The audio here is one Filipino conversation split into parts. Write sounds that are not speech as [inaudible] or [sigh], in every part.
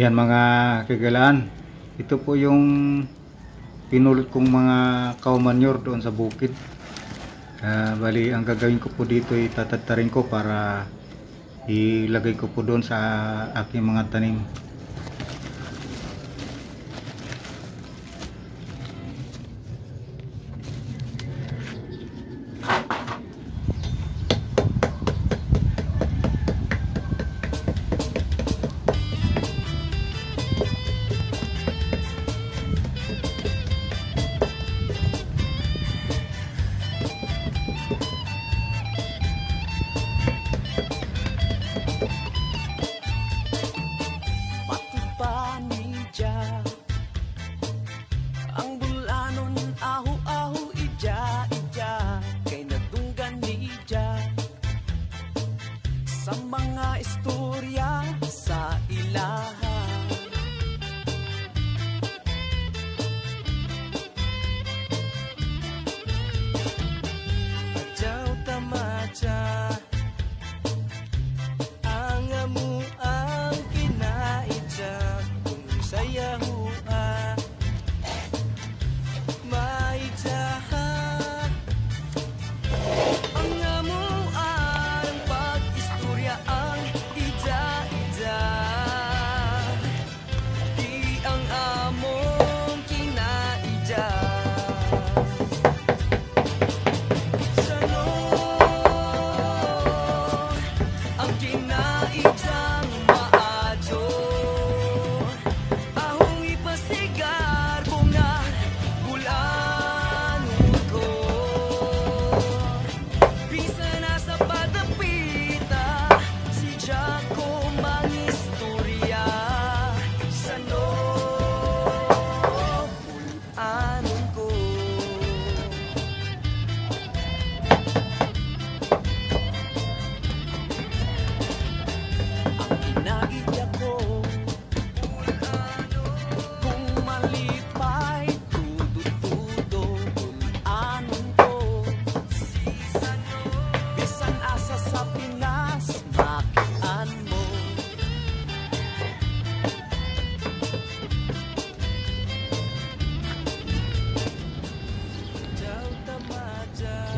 Yan mga kagalaan. Ito po yung pinulot kong mga kaumanyor doon sa bukid. Ah, bali, ang gagawin ko po dito ay tatatarin ko para ilagay ko po doon sa aking mga tanim. Sa mga istorya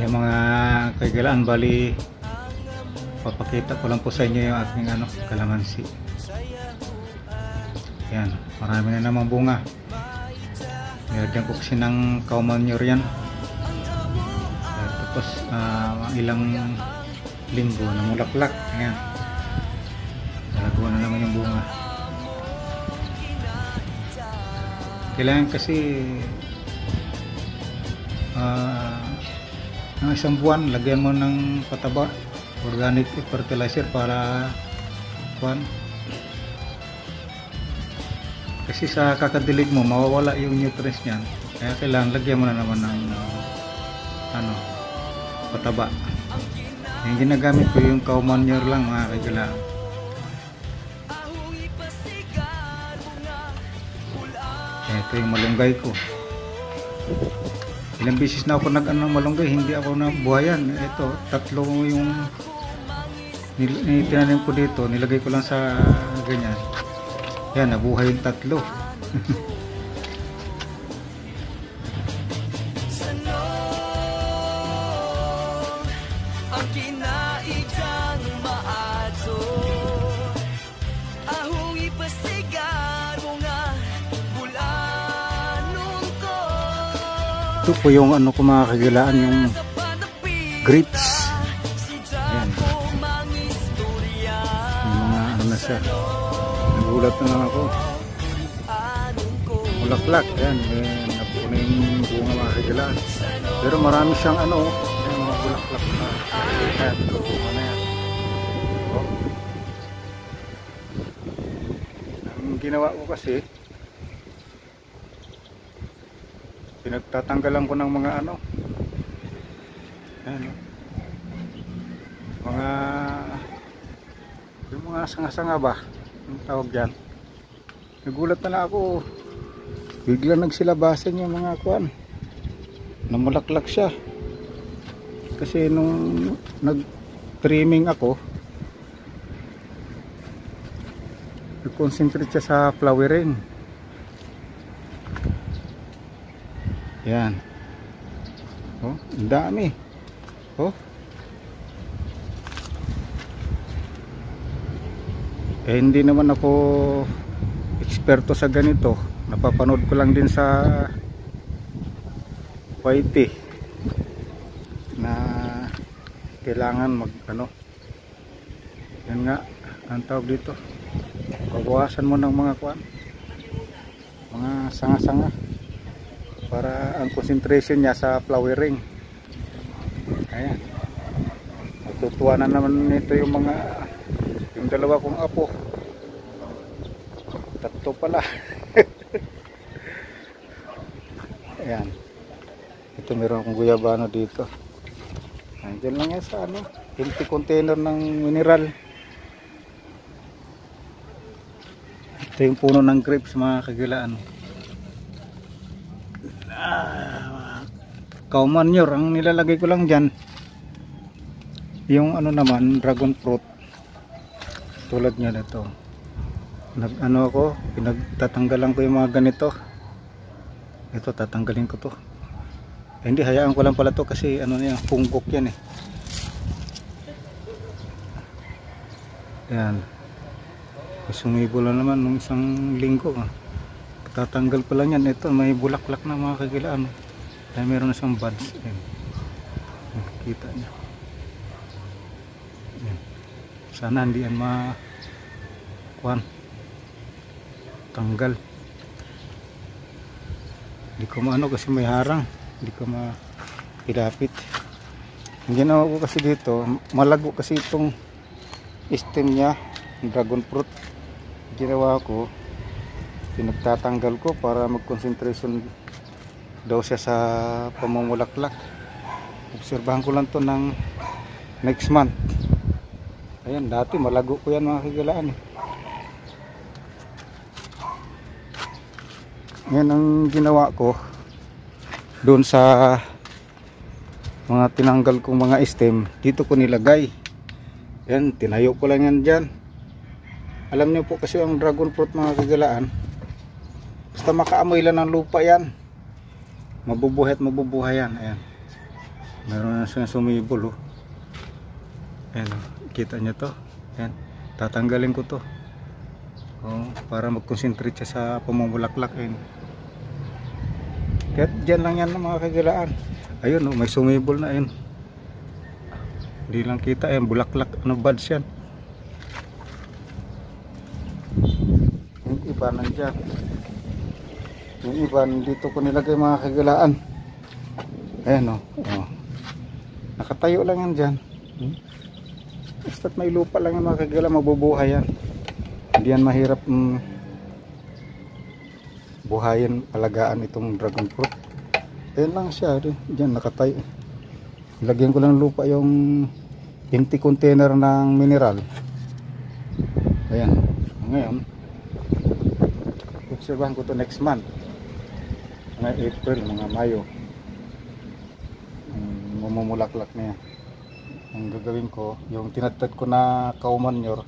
Yung mga kagalaan, bali papakita ko lang po sa inyo yung aking ano, kalamansi. Yan, marami na namang bunga. Nilagyan ko kasi ng kaumanyor yan. Tapos mga ilang linggo na mulaklak. Ayan. Nalago na naman yung bunga. Kailangan kasi ah ng isang buwan, lagyan mo ng pataba, organic fertilizer para kuan. Kasi sa kakadilig mo, mawawala yung nutrients niyan. Kaya kailangan lagyan mo na naman ng uh, ano, pataba. Yung ginagamit ko yung cow manure lang mga kailangan. Ito yung malunggay ko. Ilang beses na ako nag ano, malunggay, hindi ako na buhayan. Ito, tatlo yung nil, ni- tinanim ko dito, nilagay ko lang sa ganyan. Yan, nabuhay yung tatlo. [laughs] Ito po yung ano ko mga kagilaan, yung grapes. Ayan. Yung mga ano na siya. Nagulat na lang ako. Mulaklak, yan. Eh, napuno na yung bunga mga kagilaan. Pero marami siyang ano, yung mga bulaklak na. Ayan, bunga na yan. Oh. Ang ginawa ko kasi, pinagtatanggalan ko ng mga ano, ayan, oh. mga, yung mga sanga-sanga ba, ang tawag dyan. Nagulat na ako, bigla nagsilabasan yung mga kuan namulaklak siya kasi nung nag trimming ako nag mag-concentrate siya sa flowering. Yan. Oh, ang dami. Oh. Eh hindi naman ako eksperto sa ganito. Napapanood ko lang din sa YT na kailangan mag ano yan nga ang tawag dito babawasan mo ng mga kuan mga sanga-sanga para ang concentration niya sa flowering. Ayan matutuwa na naman nito yung mga yung dalawa kong apo. Tatlo pala. [laughs] Ayan. Ito meron akong guyabano dito. Andiyan lang yan sa ano, empty container ng mineral. Ito yung puno ng grapes mga kagilaan. Ah, kaumanyor ang nilalagay ko lang dyan. Yung ano naman, dragon fruit. Tulad niya nito. Nag ano ako, pinagtatanggalan ko yung mga ganito. Ito tatanggalin ko to. Eh, hindi, hayaan ko lang pala to kasi ano niya, punggok yan eh. Yan. Sumibo lang naman nung isang linggo. Ah. Tatanggal pa lang yan. Ito, may bulaklak na mga kagilaan. Dahil meron na siyang buds. Yan. Kita niya. Yan. Sana hindi yan ma kuan tanggal. Hindi ko maano kasi may harang hindi ko mapilapit ang ginawa ko kasi dito malago kasi itong stem nya dragon fruit ginawa ko pinagtatanggal ko para mag concentration daw siya sa pamumulaklak. Obserbahan ko lang to ng next month. Ayan dati malago ko yan mga kigalaan eh. ngayon ang ginawa ko doon sa mga tinanggal kong mga stem dito ko nilagay. Yan tinayo ko lang yan dyan. Alam niyo po kasi ang dragon fruit mga kagalaan basta makaamoy lang ng lupa yan mabubuhay at mabubuhay yan ayan meron na siyang sumibol oh. ayan oh. kita niyo to ayan tatanggalin ko to oh, para mag concentrate siya sa pamumulaklak ayan kaya dyan lang yan mga kagilaan. Ayun, oh, may sumibol na yun. Hindi lang kita yan, bulaklak. Ano buds yan? Yung iba nandyan. Yung iba, dito ko nilagay mga kagilaan. Ayan o. Oh, oh. Nakatayo lang yan dyan. Hmm? Basta't may lupa lang yan mga kagilaan, mabubuhay yan. Hindi yan mahirap mm, buhayin alagaan itong dragon fruit ayun lang siya dyan nakatay lagyan ko lang lupa yung empty container ng mineral ayan ngayon obserbahan ko to next month mga April mga Mayo um, mamumulaklak na yan ang gagawin ko yung tinatad ko na kaumanyor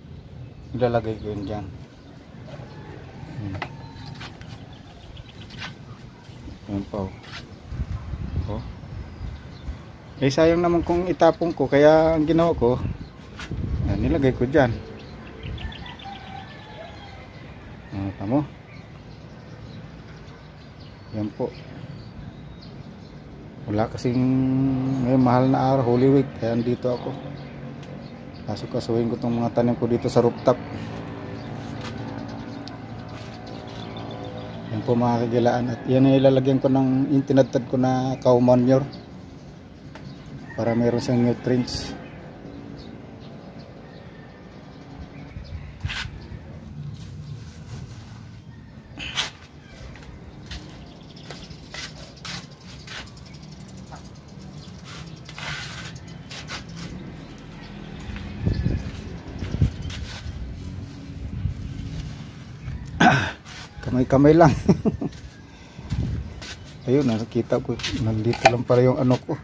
ilalagay ko yun dyan hmm. Ayan po. Oh. Eh sayang naman kung itapong ko kaya ang ginawa ko yan, nilagay ko dyan. Ah, tamo. Po. Wala kasing may mahal na araw, Holy Week, kaya dito ako. Pasok-kasuhin ko tong mga tanim ko dito sa rooftop. yan po mga kagilaan at yan ay ilalagyan ko ng intinadtad ko na cow manure para meron siyang nutrients kamay kamay lang. [laughs] Ayun nakikita ko. Nandito lang para yung ano ko